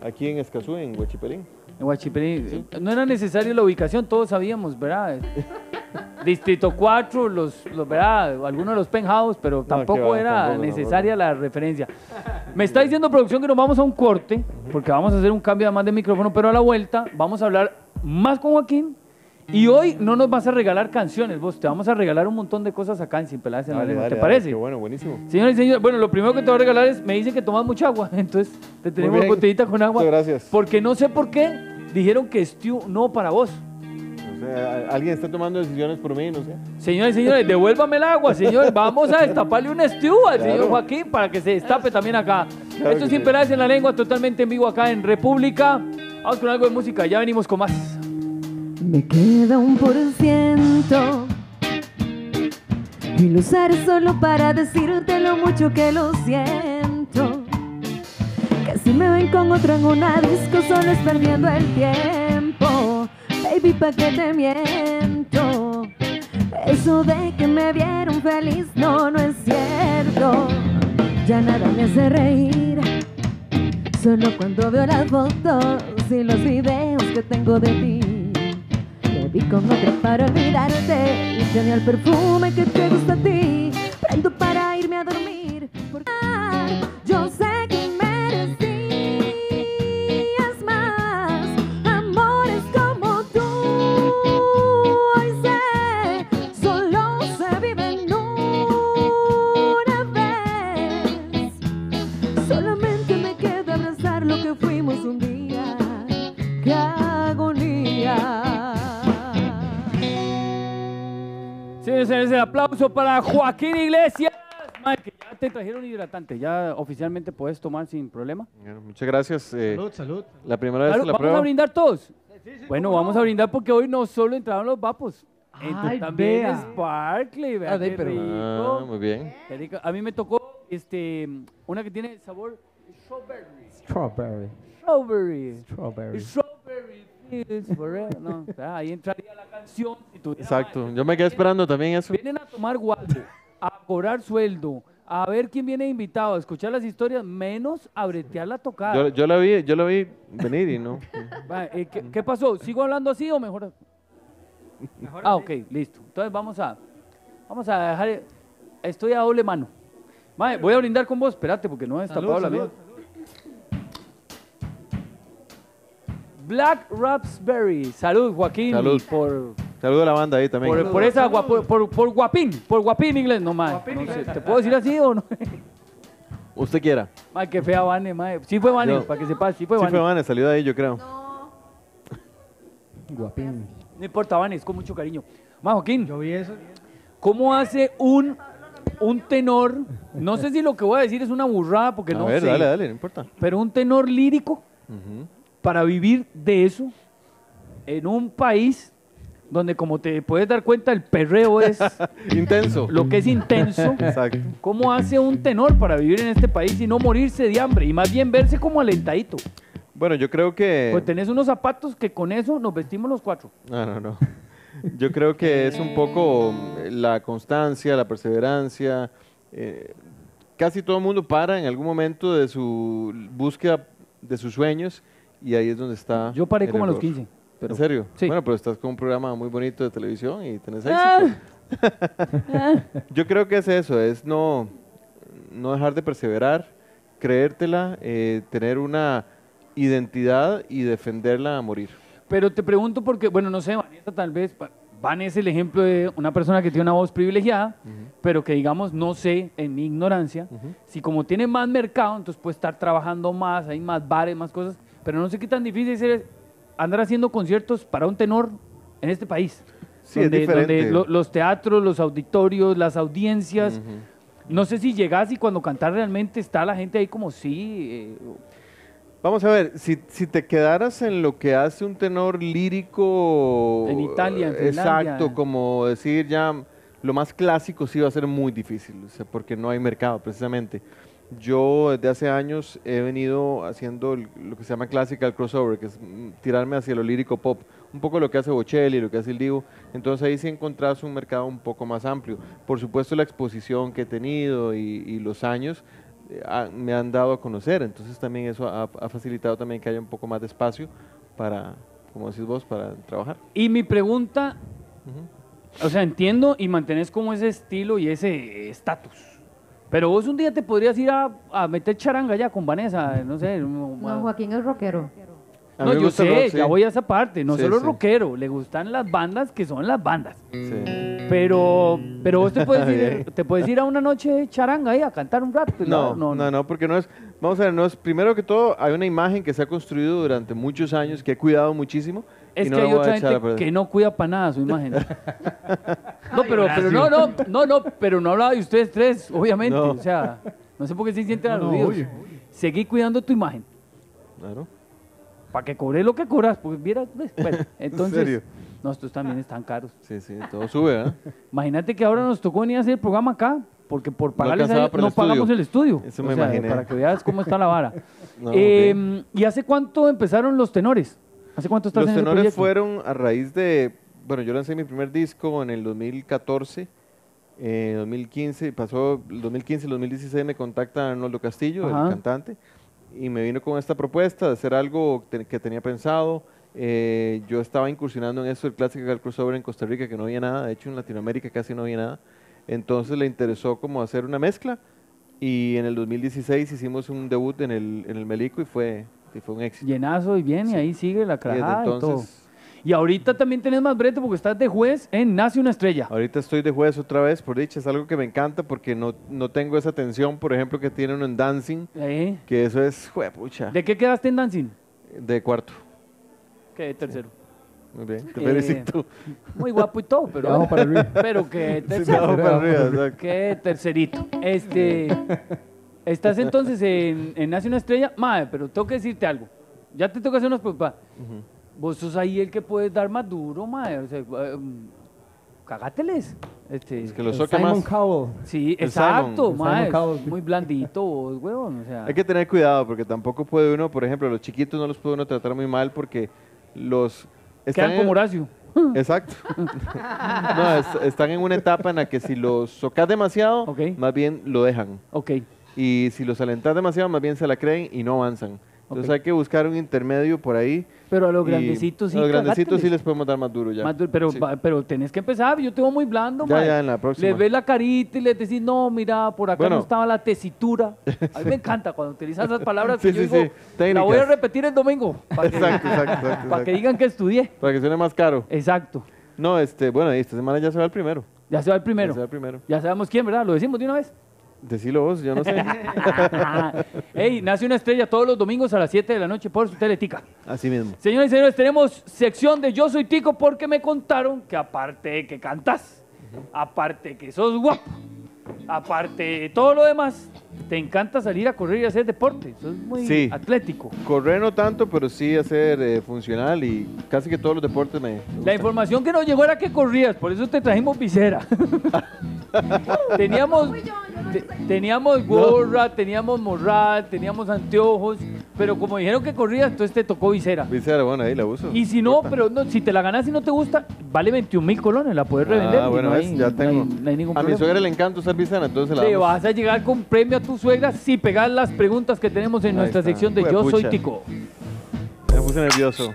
aquí en Escazú, en Huachipelín. En Huachipelí. No era necesaria la ubicación, todos sabíamos, ¿verdad? Distrito 4, los, los, ¿verdad? Algunos de los penthouse, pero tampoco qué va, era tampoco, necesaria la referencia. Me está diciendo producción que nos vamos a un corte, porque vamos a hacer un cambio además de micrófono, pero a la vuelta vamos a hablar más con Joaquín. Y hoy no nos vas a regalar canciones, vos te vamos a regalar un montón de cosas acá en Sin Peladas en la Dale, Lengua. dale, ¿Te dale, parece? Qué bueno, buenísimo. Señores y señores, bueno, lo primero que te voy a regalar es, me dicen que tomas mucha agua, entonces te tenemos botellita con agua. Muchas gracias. Porque no sé por qué dijeron que Stew no para vos. O sea, alguien está tomando decisiones por mí, no sé. Señores señores, devuélvame el agua, señor. Vamos a destaparle un Stew al Claro. señor Joaquín para que se destape también acá. Claro Esto es Sin sí. En la Lengua, totalmente en vivo acá en República. Vamos con algo de música, ya venimos con más. Me queda un por ciento y lo usaré solo para decirte lo mucho que lo siento. Que si me ven con otro en una disco solo es perdiendo el tiempo. Baby, pa' que te miento. Eso de que me vieron feliz no, no es cierto. Ya nada me hace reír. Solo cuando veo las fotos y los videos que tengo de ti. Te vi con otra para olvidarte y tenía el perfume que te gusta a ti. Aplauso para Joaquín Iglesias. Que ya te trajeron hidratante, ya oficialmente puedes tomar sin problema. Bueno, muchas gracias. eh, Salud, salud. la primera vez Claro, que la vamos pruebo. a brindar todos. bueno, vamos a brindar porque hoy no solo entraron los vapos. Entró Ay, también vea. Sparkly, vea Ah, qué rico. Ah, muy bien. Qué rico. A mí me tocó este, una que tiene sabor strawberry. Strawberry. Strawberry. Strawberry. Strawberry. No, o sea, ahí entraría la canción. si tuviera Exacto. más. Yo me quedé esperando también eso. Vienen a tomar gualdo, a cobrar sueldo, a ver quién viene invitado, a escuchar las historias, menos a bretear la tocada. Yo, yo la vi, yo la vi venir y no. Eh, ¿qué, qué pasó? ¿Sigo hablando así o mejor? ah, ok, listo. Entonces vamos a, vamos a dejar, estoy a doble mano. Mae, voy a brindar con vos, espérate, porque no he destapado Salud, Black Raspberry. Salud, Joaquín. Salud. Por, Saludo a la banda ahí también. por, por esa guapo- por, por guapín, por guapín inglés, no mae. No sé, ¿Te puedo decir así o no? Usted quiera. mae, qué fea Vane, mae. Sí fue Vane, No. para que sepas, sí fue Sí Vane. fue Vane, salió de ahí, yo creo. Guapín. No importa, Vane, es con mucho cariño. Mae, Joaquín. Yo vi eso. ¿Cómo hace un, un tenor? No sé si lo que voy a decir es una burrada, porque a no ver, sé. dale, dale, no importa. Pero un tenor lírico Ujú. Para vivir de eso en un país donde, como te puedes dar cuenta, el perreo es Intenso. lo que es intenso. Exacto. ¿Cómo hace un tenor para vivir en este país y no morirse de hambre y más bien verse como alentadito? Bueno, yo creo que. Pues tenés unos zapatos que con eso nos vestimos los cuatro. No, no, no. Yo creo que es un poco la constancia, la perseverancia. eh, casi todo el mundo para en algún momento de su búsqueda de sus sueños y ahí es donde está. Yo paré el como a los error. 15. Pero, ¿En serio? Sí. Bueno, pero estás con un programa muy bonito de televisión y tenés Ah. éxito. Yo creo que es eso, es no, no dejar de perseverar, creértela, eh, tener una identidad y defenderla a morir. Pero te pregunto porque, bueno, no sé, Vanessa tal vez, Van es el ejemplo de una persona que tiene una voz privilegiada, pero que digamos, no sé, en mi ignorancia, si como tiene más mercado, entonces puede estar trabajando más, hay más bares, más cosas, pero no sé qué tan difícil es andar haciendo conciertos para un tenor en este país. Sí, es donde, diferente. donde lo- los teatros, los auditorios, las audiencias, no sé si llegas y cuando cantas realmente está la gente ahí como sí, eh, Vamos a ver, si, si te quedaras en lo que hace un tenor lírico... En Italia, en Finlandia. Exacto, como decir ya lo más clásico sí va a ser muy difícil, o sea, porque no hay mercado precisamente. Yo desde hace años he venido haciendo lo que se llama classical crossover, que es mm, tirarme hacia lo lírico pop, un poco lo que hace Bocelli, lo que hace el Divo. Entonces ahí sí encontrás un mercado un poco más amplio. Por supuesto la exposición que he tenido y, y los años eh, me han dado a conocer, entonces también eso ha, ha facilitado también que haya un poco más de espacio para, como decís vos, para trabajar. Y mi pregunta, o sea, entiendo y mantenés como ese estilo y ese estatus. Pero vos un día te podrías ir a, a meter charanga ya con Vanessa, no sé. No, No, Joaquín es rockero. A no, yo sé, rock, sí. ya voy a esa parte. No Sí, solo sí. rockero, le gustan las bandas que son las bandas. Sí. Pero, pero vos te puedes ir, te puedes ir a una noche de charanga ahí a cantar un rato. y la- No, no, no, porque no es, vamos a ver, no es, primero que todo, hay una imagen que se ha construido durante muchos años, que he cuidado muchísimo. Es y no que hay a otra a gente que no cuida para nada su imagen. no, pero, pero no, no, no, no, pero no hablaba de ustedes tres, obviamente. No. O sea, no sé por qué se sienten No, no, aludidos. oye. Seguí cuidando tu imagen. Claro. Para que cobres lo que cobras, porque vieras, ves, bueno, entonces, serio? no, estos también están caros. Sí, sí, todo sube, ¿eh? Imagínate que ahora nos tocó venir a hacer el programa acá, porque por pagarles a alcanzaba ellos por el no pagamos el estudio. Eso O me sea, imaginé. Para que veas cómo está la vara. No, Eh, ¿Y hace cuánto empezaron los tenores? ¿Hace cuánto estás Los en tenores fueron a raíz de, bueno, yo lancé mi primer disco en el 2014, eh, 2015, pasó el 2015, el 2016 me contacta Arnoldo Castillo, Ajá. el cantante, y me vino con esta propuesta de hacer algo que tenía pensado. Eh, yo estaba incursionando en eso, el Classical Crossover en Costa Rica, que no había nada, de hecho en Latinoamérica casi no había nada. Entonces le interesó como hacer una mezcla y en el 2016 hicimos un debut en el, en el Melico y fue, y fue un éxito. Llenazo y bien, y ahí sigue la Y crajada y, todo. Y ahorita también tenés más brete porque estás de juez en Nace una estrella. Ahorita estoy de juez otra vez, por dicha, es algo que me encanta porque no, no tengo esa tensión, por ejemplo, que tiene uno en dancing, Eh, que eso es, juepucha, ¿De qué quedaste en Dancing? de cuarto. De tercero. Muy bien, te Eh, felicito. Muy guapo y todo, pero, para arriba. pero que Sí, tercero. vamos para arriba, exacto. Que tercerito. Este, estás entonces en, en Nace una estrella. Madre, pero tengo que decirte algo. Ya te tengo que hacer unas preguntas. Vos sos ahí el que puedes dar más duro, madre. O sea, cagáteles. Este, Es que lo El soque Simon más. Cowell. Sí, El exacto, Simon. Cowell. Muy blandito vos. O sea, Hay que tener cuidado porque tampoco puede uno, por ejemplo, los chiquitos no los puede uno tratar muy mal porque los... quedan en- como Horacio. Exacto. no, es- están en una etapa en la que si los socas demasiado, más bien lo dejan. Ok. Y si los alentas demasiado, más bien se la creen y no avanzan. Entonces hay que buscar un intermedio por ahí. Pero a los grandecitos sí. A los grandecitos sí les podemos dar más duro ya. Más duro, pero, Sí. pero tenés que empezar. Yo tengo muy blando, Ya, ya, en la próxima. Les ves la carita y les decís, no, mira, por acá Bueno. no estaba la tesitura. A mí me encanta cuando utilizas esas palabras que Sí, yo sí, digo, sí, la voy a repetir el domingo. Para que, Exacto, exacto, exacto, para que digan que estudié. Para que suene más caro. Exacto. No, este, bueno, esta semana ya se va el primero. Ya se va el Ya primero. se va el primero. Ya sabemos quién, ¿verdad? Lo decimos de una vez. Decilo vos, yo no sé. Ey, nace una estrella todos los domingos a las 7 de la noche por su teletica. Así mismo. Señores y señores, tenemos sección de Yo Soy Tico porque me contaron que aparte de que cantas, aparte de que sos guapo, aparte de todo lo demás, te encanta salir a correr y hacer deporte. Sos muy Sí. atlético. Correr no tanto, pero sí hacer eh, funcional y casi que todos los deportes me... me La gustan. información que nos llegó era que corrías, por eso te trajimos visera. teníamos, te- teníamos gorra, teníamos morral, teníamos anteojos, pero como dijeron que corrías, entonces te tocó visera. Visera, bueno, ahí la uso. Y si no, pero no, si te la ganas y no te gusta, vale 21 mil colones, la puedes revender. Ah, bueno, no hay- ya no hay- tengo. no hay ningún a mi problema. suegra le encanta usar visera, entonces la Te damos. vas a llegar con premio a tu suegra si pegas las preguntas que tenemos en Ahí nuestra está. sección de Yo Soy. Tico. Me puse nervioso.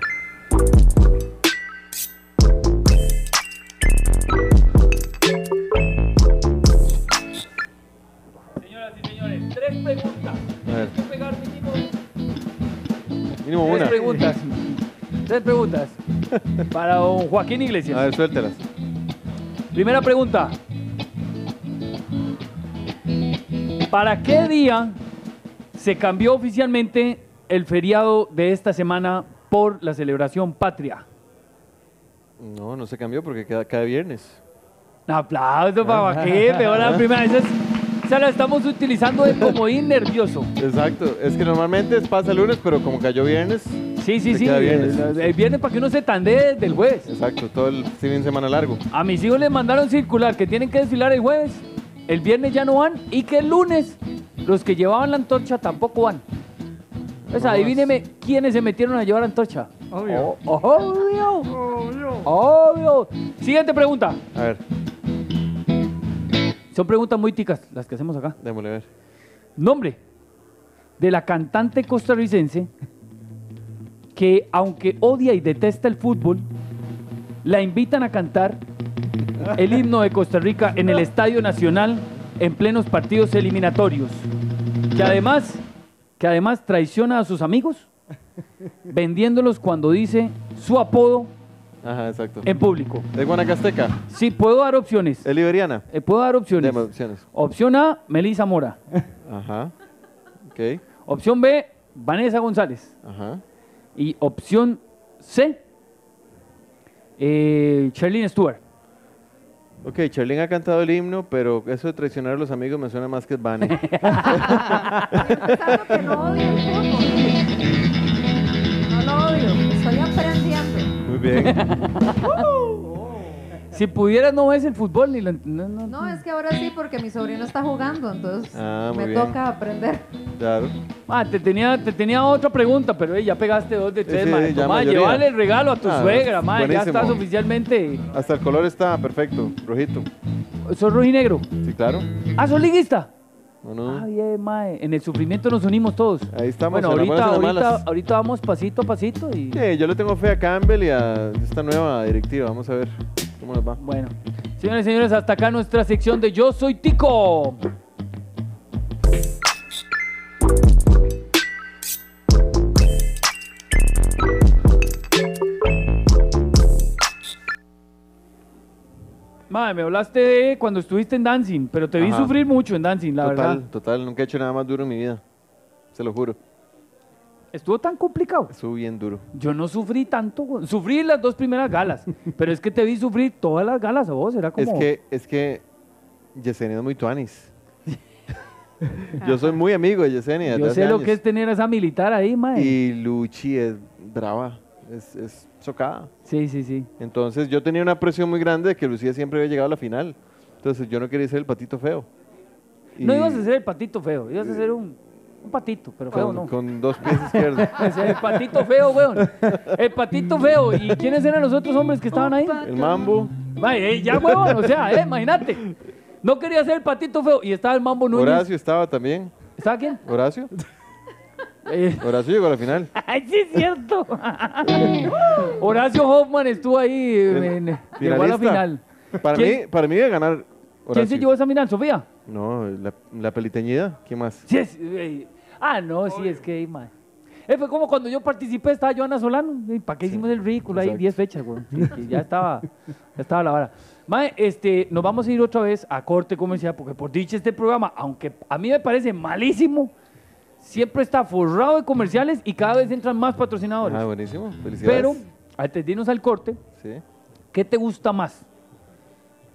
Mínimo tres una. preguntas. Tres preguntas. Para don Joaquín Iglesias. A ver, suéltelas. Primera pregunta. ¿Para qué día se cambió oficialmente el feriado de esta semana por la celebración patria? No, no se cambió porque queda cada viernes. Un aplauso para Joaquín, peor la primera vez. Esa la estamos utilizando de comodín nervioso. Exacto. Es que normalmente pasa el lunes, pero como cayó viernes, Sí, sí, sí. viernes. El, el viernes para que uno se tandee del jueves. exacto, todo el fin de semana largo. A mis hijos les mandaron circular que tienen que desfilar el jueves, el viernes ya no van y que el lunes los que llevaban la antorcha tampoco van. Pues adivíneme quiénes se metieron a llevar la antorcha. Obvio. Oh, obvio. Obvio. Siguiente pregunta. A ver, Son preguntas muy ticas las que hacemos acá. démosle ver. Nombre de la cantante costarricense que, aunque odia y detesta el fútbol, la invitan a cantar el himno de Costa Rica en el Estadio Nacional en plenos partidos eliminatorios. Que además, que además traiciona a sus amigos vendiéndolos cuando dice su apodo Ajá, exacto. en público. ¿Es Guanacasteca? Sí, puedo dar opciones. ¿Es Liberiana? Eh, puedo dar opciones. Deme opciones. Opción A, Melissa Mora. Ajá. Ok. Opción B, Vanessa González. Ajá. Y opción C, eh, Charlene Stewart. Ok, Charlene ha cantado el himno, pero eso de traicionar a los amigos me suena más que es Vane. No lo odio, estoy aprendiendo. Bien. Si pudieras no ves el fútbol ni lo no, no, No, es que ahora sí, porque mi sobrino está jugando, entonces Ah, me bien. toca aprender. Claro. Ah, te tenía, te tenía otra pregunta, pero ya pegaste dos de tres, Sí, Tomá, llévale el regalo a tu Ah, suegra, mae. Ya estás oficialmente. Hasta el color está perfecto, rojito. ¿Sos rojinegro? Sí, claro. Ah, sos liguista. No, no. Ah, bien, mae. En el sufrimiento nos unimos todos. Ahí estamos, Bueno, en las ahorita, buenas y en las ahorita, malas. ahorita vamos pasito a pasito y. Sí, yo le tengo fe a Campbell y a esta nueva directiva. Vamos a ver cómo nos va. Bueno, señores y señores, hasta acá nuestra sección de Yo Soy Tico. Madre, me hablaste de cuando estuviste en dancing, pero te vi Ajá. sufrir mucho en dancing, la total, verdad. total. Nunca he hecho nada más duro en mi vida. Se lo juro. Estuvo tan complicado. Estuvo bien duro. Yo no sufrí tanto, sufrí las dos primeras galas, pero es que te vi sufrir todas las galas a vos, era como... Es que, es que Yesenia es muy tuanis. yo soy muy amigo de Yesenia. yo sé lo que es tener a esa militar ahí, mae. Y Luchi es brava. Es, es socada. Sí, sí, sí. Entonces yo tenía una presión muy grande de que Lucía siempre había llegado a la final. Entonces yo no quería ser el patito feo. No Y ibas a ser el patito feo, ibas a ser un, un patito, pero feo con, no. con dos pies izquierdos. El patito feo, weón. El patito feo. ¿Y quiénes eran los otros hombres que estaban ahí? El mambo, Mae, eh, ya, weón. O sea, eh, imagínate. No quería ser el patito feo y estaba el Mambo Núñez. Horacio estaba también. ¿Estaba quién? Horacio. Eh, Horacio llegó a la final. Ay, sí es cierto. Horacio Hoffman estuvo ahí. en- llegó a la final. Para ¿Quién- mí, para mí iba a ganar Horacio. ¿Quién se llevó esa final? ¿Sofía? No, la, la peliteñida. ¿Quién más? Sí, es, eh, ah, no, sí, es que, mae. Eh, fue como cuando yo participé, estaba Joana Solano. ¿Para qué hicimos el ridículo ahí? Exacto. 10 fechas, güey. Sí, ya estaba, ya estaba la vara. Mae, este, nos vamos a ir otra vez a corte comercial, porque por dicho este programa, aunque a mí me parece malísimo, siempre está forrado de comerciales y cada vez entran más patrocinadores. Ah, buenísimo. Felicidades. Pero, antes de irnos al corte, Sí. ¿qué te gusta más?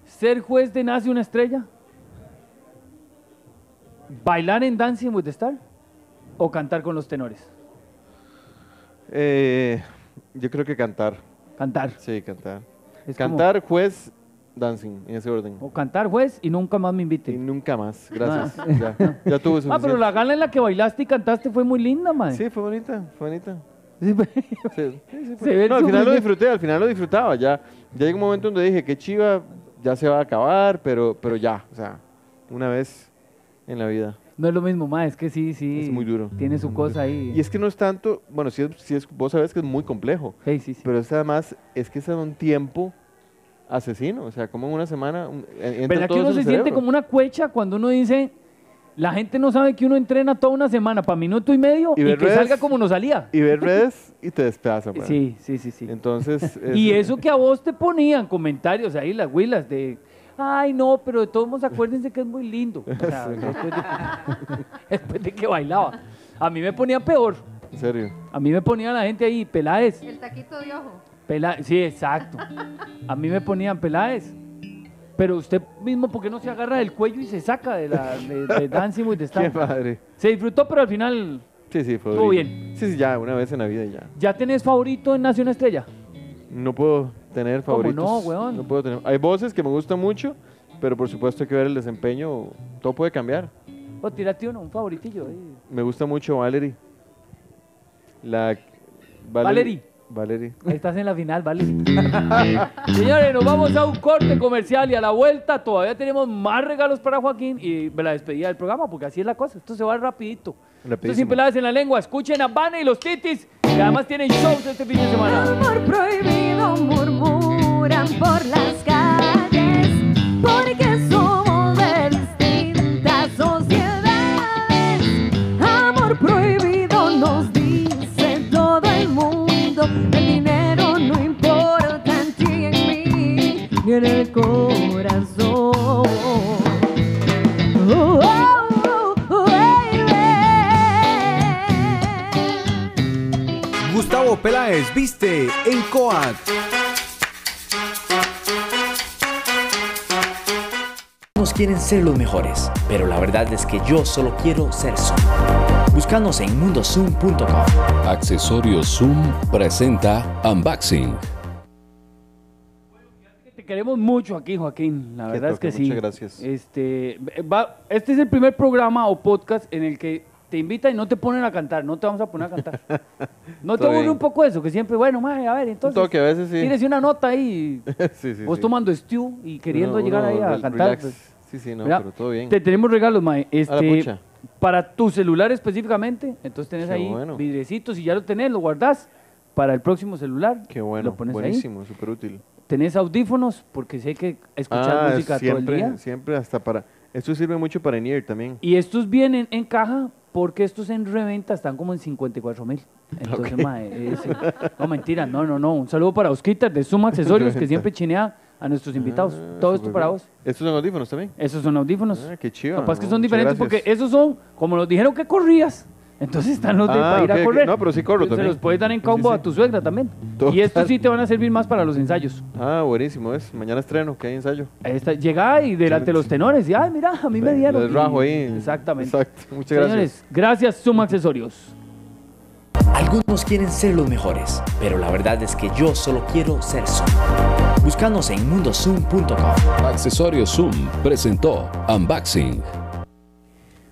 ¿Ser juez de Nace una estrella? ¿Bailar en Dancing with the Star? ¿O cantar con los tenores? Eh, yo creo que cantar. Cantar. Sí, cantar. Es como- cantar, juez, dancing, en ese orden. o cantar juez y nunca más me Y inviten. nunca más. Gracias. Ya, ya tuve Ah, suficiente. pero la gala en la que bailaste y cantaste fue muy linda, man. Sí, fue bonita, fue bonita. Sí, Sí, sí, fue- no, al final lo disfruté, al final lo disfrutaba. Ya, ya llegó un momento donde dije, qué chiva, ya se va a acabar, pero, pero ya, o sea, una vez en la vida. No es lo mismo, ma, es que sí, sí. Es muy duro. Tiene su cosa ahí. Y es que no es tanto, bueno, sí es, sí es- vos sabés que es muy complejo, Sí, sí, sí. pero es además, es que es en un tiempo asesino, o sea, como en una semana entra ¿Verdad que uno se siente como una cuecha cuando uno dice, la gente no sabe que uno entrena toda una semana para minuto y medio Y que redes- salga como nos salía? Y ver redes y te despedazan. man. Sí, sí, sí, sí. Entonces... Y es- eso que a vos te ponían comentarios ahí, las huilas de, ay no, pero de todos modos acuérdense que es muy lindo. O sea, después, de, después de que bailaba. A mí me ponía peor. En serio. A mí me ponía la gente ahí, Peláez. El taquito de ojo. Pela- sí, exacto. A mí me ponían Peláez. Pero usted mismo, ¿por qué no se agarra del cuello y se saca de, la, de, de Dancing with the Qué Stars? padre. Se disfrutó, pero al final, Sí, sí, fue Estuvo horrible. bien. Sí, sí, ya, una vez en la vida ya. ¿ya tenés favorito en Nación Estrella? No puedo tener ¿Cómo favoritos. no, weón? No puedo tener. Hay voces que me gustan mucho, pero por supuesto hay que ver el desempeño. Todo puede cambiar. O tírate uno, un favoritillo. ahí. Me gusta mucho Valerie. La Valerie. Valerie. Ahí estás en la final, ¿vale? Señores, nos vamos a un corte comercial y a la vuelta todavía tenemos más regalos para Joaquín y la despedida del programa, porque así es la cosa. Esto se va rapidito. Esto Rapidísimo. sin peladas en la lengua. Escuchen a Vane y los Titis, que además tienen shows este fin de semana. Amor prohibido murmuran por las calles en el corazón. Oh, oh, oh, baby. Gustavo Peláez viste en Coat. Unos quieren ser los mejores, pero la verdad es que yo solo quiero ser Zoom. Búscanos en mundozoom.com. Accesorios Zoom presenta Unboxing. Queremos mucho aquí, Joaquín. La verdad es que sí. muchas gracias. Este, va- este es el primer programa o podcast en el que te invitan y no te ponen a cantar. No te vamos a poner a cantar. ¿No te aburre un poco eso? Que siempre, bueno, mae, a ver, Un entonces. toque, a veces sí. Tienes una nota ahí. sí, sí, vos sí. tomando stew y queriendo llegar ahí a cantar. pues. Sí, sí, no, Mira, pero todo bien. Te tenemos regalos, mae. Este, para tu celular específicamente. Entonces tenés Qué ahí bueno. vidrecitos y ya lo tenés, lo guardás para el próximo celular. Qué bueno, Lo pones buenísimo, súper útil. Tenés audífonos porque sé que escuchar Ah, música todo el siempre, día. siempre hasta para... Esto sirve mucho para in-ear también. Y estos vienen en caja porque estos en reventa están como en 54 mil. Entonces, Ok. mae, es- no, mentira, no, no, no. Un saludo para Osquitar de Suma Accesorios que siempre chinea a nuestros invitados. Ah, Todo esto para vos. ¿Estos son audífonos también? Esos son audífonos. Ah, qué chido. Capaz que son diferentes porque esos son, como nos dijeron que corrías, entonces están los de Ah, para ir ok, a ok. correr. No, pero sí corro Entonces, también. Se los puedes dar en Sí, combo sí. a tu suegra también. Total. Y estos sí te van a servir más para los ensayos. Ah, buenísimo, es. Mañana estreno, que hay ensayo. Ahí está, llega y delante de los tenores y, ay, mira, a mí me dieron. les rajo ahí. Exactamente. Exacto, muchas gracias. Señores, gracias Suma Accesorios. Algunos quieren ser los mejores, pero la verdad es que yo solo quiero ser Zoom. Búscanos en mundozoom.com. Accesorios Zoom presentó Unboxing.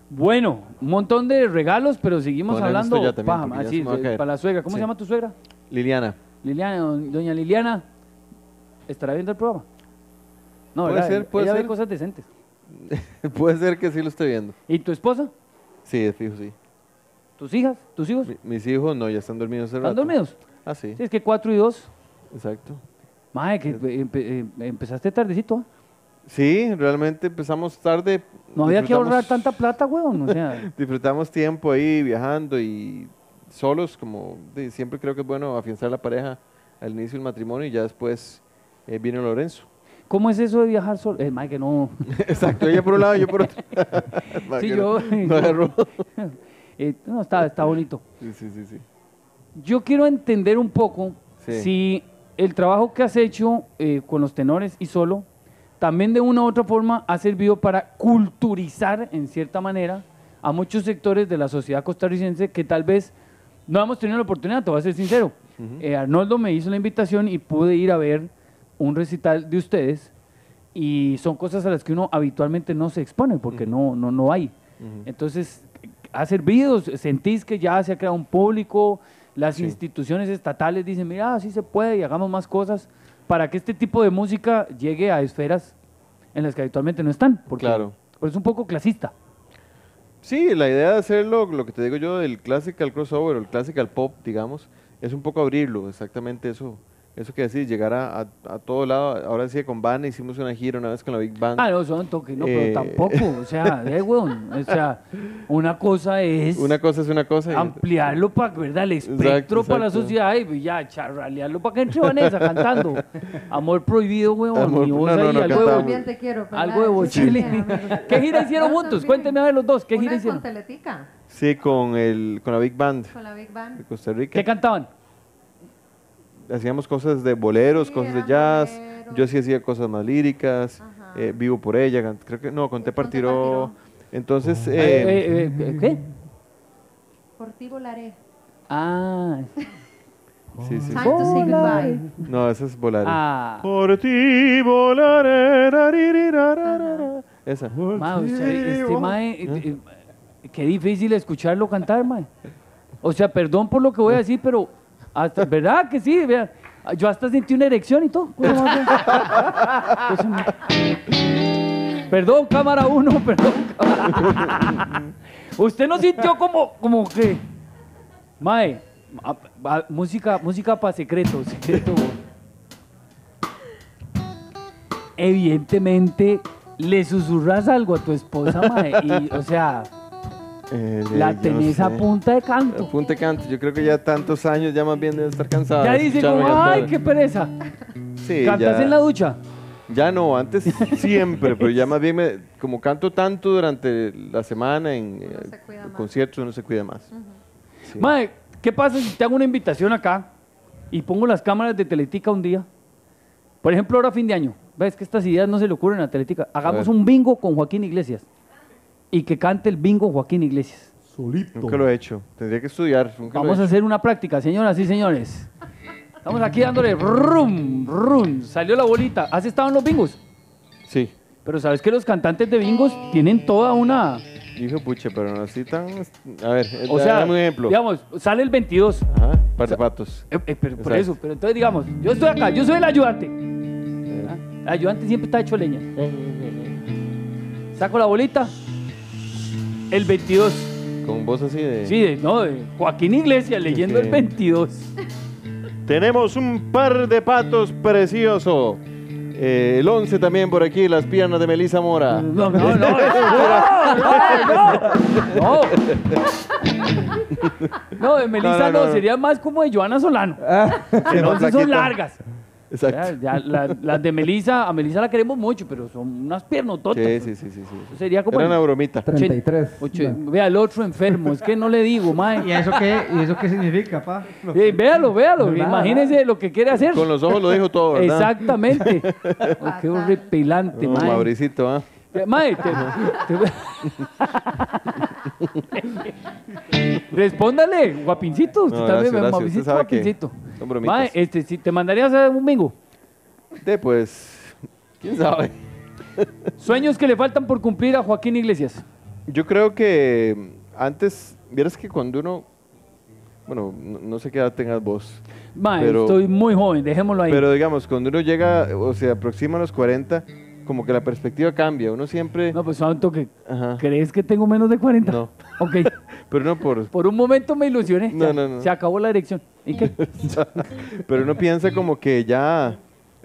Bueno, un montón de regalos, pero seguimos hablando. ya también, paja, porque ya así, se me va a de- caer. para la suegra. ¿Cómo Sí. se llama tu suegra? Liliana. Liliana, don- doña Liliana. ¿Estará viendo el programa? No, Puede ¿verdad? ser, puede Ella ve ser. cosas decentes. Puede ser que sí lo esté viendo. ¿Y tu esposa? Sí, de fijo, sí. ¿Tus hijas? ¿Tus hijos? Mi- mis hijos no, ya están dormidos hace ¿Están rato. dormidos? Ah, sí, Sí, es que cuatro y dos. exacto. Mae, que empe- eh, empezaste tardecito. ¿ah? Sí, realmente empezamos tarde. No había que ahorrar tanta plata, weón. O sea, Disfrutamos tiempo ahí viajando y solos, como de- siempre creo que es bueno afianzar la pareja al inicio del matrimonio y ya después eh, vino Lorenzo. ¿cómo es eso de viajar solo? Eh, mae, que no. Exacto, ella por un lado yo por otro. Sí, que yo- No, no agarró. Eh, no, está, está bonito. Sí, sí, sí, sí. Yo quiero entender un poco Sí. si el trabajo que has hecho eh, con los tenores y solo también de una u otra forma ha servido para culturizar en cierta manera a muchos sectores de la sociedad costarricense que tal vez no hemos tenido la oportunidad, te voy a ser sincero. Eh, Arnoldo me hizo la invitación y pude ir a ver un recital de ustedes y son cosas a las que uno habitualmente no se expone porque no, no, no hay. Entonces, ha servido, sentís que ya se ha creado un público, las instituciones estatales dicen, mira, sí se puede y hagamos más cosas para que este tipo de música llegue a esferas en las que habitualmente no están. Porque Claro. porque es un poco clasista. Sí, la idea de hacerlo, lo que te digo yo, del classical crossover o el classical pop, digamos, es un poco abrirlo, exactamente eso. Eso que decís, llegar a, a, a todo lado. Ahora sí, con Band hicimos una gira una vez con la Big Band. Ah, no, son toques, no, Eh. pero tampoco, o sea, eh, weón, o sea, una cosa es Una cosa es una cosa. y- ampliarlo para, ¿verdad? El espectro Exacto, para la exacto. sociedad y ya charralearlo para que entre Vanessa cantando. Amor prohibido, weón, Amor- y vos no, no, ahí no, algo, de, También te quiero. pero algo de. ¿Qué gira hicieron juntos? sí. Cuéntenme a ver los dos, ¿qué Una gira con hicieron? Teletica, Sí, con, el, con la Big Band con la Big Band. de Costa Rica. ¿Qué cantaban? Hacíamos cosas de boleros, Sí, cosas de jazz. Yo sí hacía cosas más líricas. Eh, vivo por ella. Creo que no, conté Conté partiró. Partiró. Entonces, Eh, eh, eh, eh, ¿Qué? Por ti volaré. Ah, sí, sí. Time to say goodbye. No, esa es volar. ah. Por ti volaré. Esa. Ma, o sea, este mae, eh, qué difícil escucharlo cantar, mae. O sea, perdón por lo que voy a decir, pero hasta, ¿verdad que sí? Yo hasta sentí una erección y todo. Perdón, cámara uno, perdón. cámara- Usted no sintió como, como que, mae, música, música para secreto, secreto. Evidentemente le susurras algo a tu esposa, mae, y, o sea, Eh, la no tenés a punta de canto. Apunte canto. Yo creo que ya tantos años ya más bien debe estar cansada. Ya de dice escucharme como, cantar. ay, qué pereza. Sí, ¿Cantas ya- en la ducha? Ya no, antes siempre, pero ya más bien me- como canto tanto durante la semana en eh, conciertos, no se cuida más. Sí. Mae, ¿qué pasa si te hago una invitación acá y pongo las cámaras de Teletica un día? Por ejemplo, ahora fin de año. Ves que estas ideas no se le ocurren a Teletica. Hagamos ver. un bingo con Joaquín Iglesias. Y que cante el bingo Joaquín Iglesias. Nunca lo he hecho. Tendría que estudiar. Nunca Vamos lo a hacer una práctica, señoras y señores. Estamos aquí dándole rum, rum. Salió la bolita. ¿Has estado en los bingos? Sí. Pero sabes que los cantantes de bingos tienen toda una... Dijo puche, pero no así tan. A ver, eh, O sea, dame un ejemplo. digamos, sale el 22. Ajá, par de patos. Eh, eh, pero por eso, pero entonces digamos, yo estoy acá, yo soy el ayudante. ¿Ah? El ayudante siempre está hecho leña. Saco la bolita. El 22. Con voz así de. Sí, de, no, de Joaquín Iglesias leyendo el 22. Tenemos un par de patos precioso. Eh, el 11 también por aquí, las piernas de Melissa Mora. No, no, no. no, no, no. No, de Melissa No, no, no, no. sería más como de Joana Solano. Sí, Que entonces son largas. Exacto. Ya, ya, la- las de Melissa, a Melissa la queremos mucho, pero son unas piernototas. Sí, sí, sí, sí, sería como. Era una bromita. 33. Ocho- vea el otro enfermo, es que no le digo, mae. ¿Y eso qué, ¿Y eso qué significa, pa? Eh, véalo, véalo, Nada, imagínese lo que quiere hacer. Con los ojos lo dijo todo, ¿verdad? Exactamente. Oh, qué horripilante, No, mae. Mauricito, ¿ah? Eh, mae, Respóndale, guapincito. Usted No, también, gracias, gracias. Mauricito, Usted sabe que guapincito. son bromitas. Mae, este, si te mandarías a un bingo. De pues, quién sabe. Sueños que le faltan por cumplir a Joaquín Iglesias. Yo creo que antes, vieras que cuando uno, bueno, no, no sé qué edad tengas vos, Mae, Pero- estoy muy joven, dejémoslo ahí. pero digamos, cuando uno llega o se aproxima a los 40, como que la perspectiva cambia. Uno siempre, no, pues santo que. Ajá. ¿Crees que tengo menos de 40? No. Ok. pero no por, Por un momento me ilusioné. No, ya, no, no. Se acabó la erección. ¿Y qué? pero uno piensa como que ya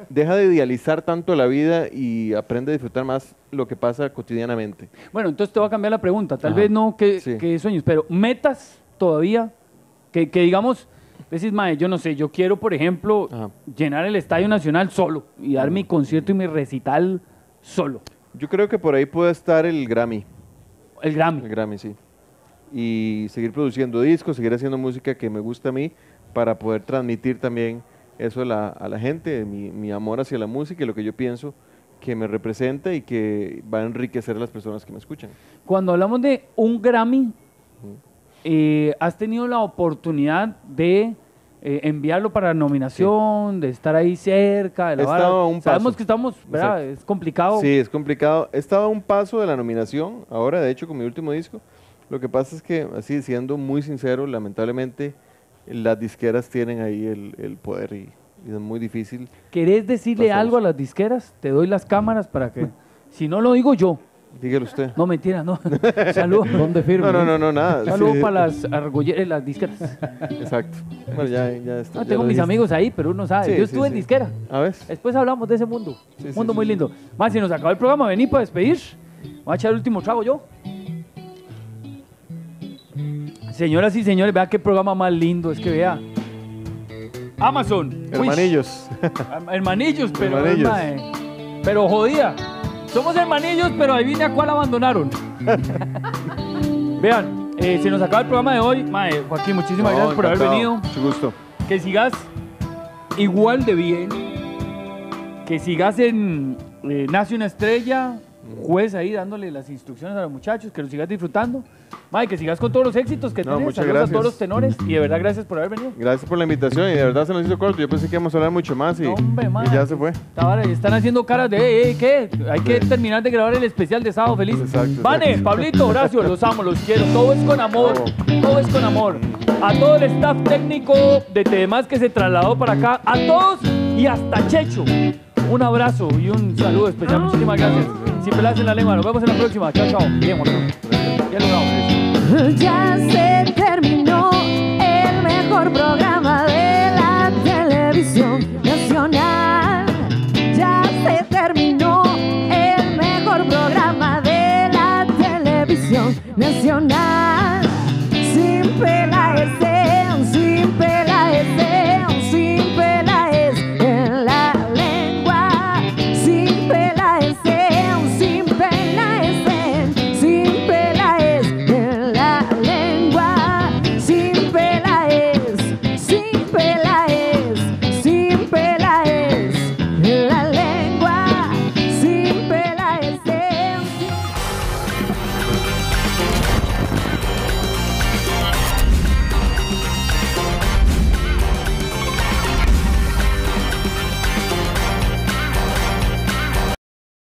deja de idealizar tanto la vida y aprende a disfrutar más lo que pasa cotidianamente. Bueno, entonces te voy a cambiar la pregunta. Tal Ajá. vez no que, Sí. que sueños, pero metas todavía que, que digamos, decís, mae, yo no sé, yo quiero, por ejemplo, Ajá. llenar el Estadio Nacional solo y dar mi concierto y mi recital solo. Yo creo que por ahí puede estar el Grammy. El Grammy. El Grammy, sí. Y seguir produciendo discos, seguir haciendo música que me gusta a mí para poder transmitir también eso a la, a la gente, mi, mi amor hacia la música y lo que yo pienso que me representa y que va a enriquecer a las personas que me escuchan. Cuando hablamos de un Grammy, eh, ¿has tenido la oportunidad de eh, enviarlo para nominación, de estar ahí cerca? De la vara? un Sabemos paso. que estamos, ¿verdad? Es complicado. Sí, es complicado. He estado a un paso de la nominación, ahora de hecho con mi último disco. Lo que pasa es que, así siendo muy sincero, lamentablemente las disqueras tienen ahí el, el poder y, y es muy difícil. ¿Querés decirle algo a las disqueras? Te doy las cámaras para que... Si no lo digo yo. Dígalo usted. No, mentira, no. Saludos. ¿Dónde firmo? No, no, no, no, nada. Saludos Sí, para las argolleras, las disqueras. Exacto. Bueno, ya, ya está. No, ya tengo mis dijiste. amigos ahí, pero uno sabe. Sí, Yo sí, estuve en sí. disquera. A ver. Después hablamos de ese mundo. Mundo sí, muy sí. lindo. Más, si nos acabó el programa, vení para despedir. Voy a echar el último trago yo. Señoras y señores, vea qué programa más lindo. Es que vea. Amazon. Hermanillos. Herm- Hermanillos, pero. Hermanillos. pero jodida. Somos hermanillos, pero adivine a cuál abandonaron. Vean, eh, se nos acaba el programa de hoy. Mae, Joaquín, muchísimas No, gracias por haber encantado. venido. Mucho gusto. Que sigas igual de bien. Que sigas en eh, Nace una estrella. Juez ahí dándole las instrucciones a los muchachos. Que lo sigas disfrutando. Mae, que sigas con todos los éxitos que No, tenés. muchas Saludos a gracias. todos los tenores. Y de verdad, gracias por haber venido. Gracias por la invitación y de verdad se nos hizo corto. Yo pensé que íbamos a hablar mucho más y, No, hombre, y mae. ya se fue. Tabara, están haciendo caras de, "Ey, ey, ¿qué? Hay que terminar de grabar el especial de Sábado Feliz. Exacto, Vane, exacto. Pablito, Horacio, los amo, los quiero. Todo es con amor. Todo es con amor. A todo el staff técnico de Temas que se trasladó para acá. A todos y hasta Checho. Un abrazo y un saludo especial. Muchísimas gracias. Sin pelas en la lengua. Nos vemos en la próxima. Chao, chao. Bien, bueno. Ya se terminó el mejor programa de la televisión nacional. Ya se terminó el mejor programa de la televisión nacional.